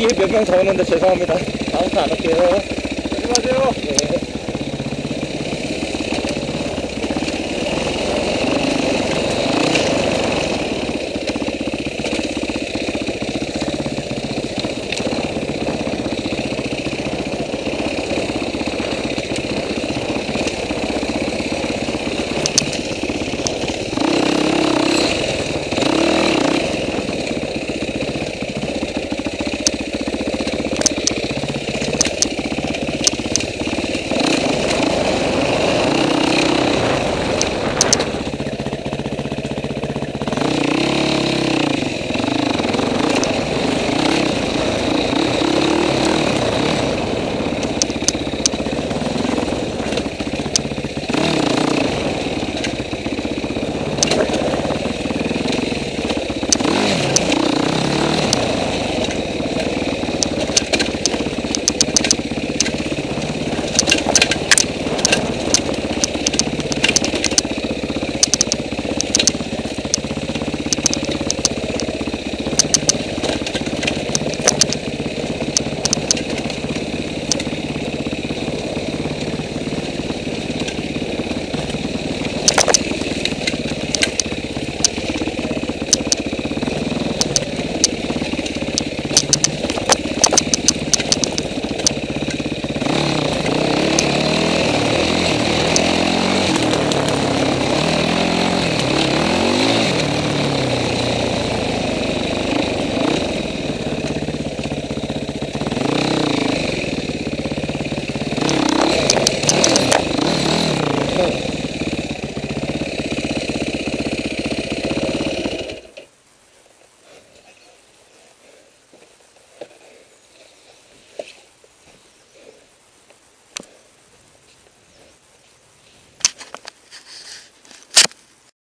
뒤에 몇 명 더 오는데 죄송합니다. 아무튼 안 할게요. 안녕하세요. 네.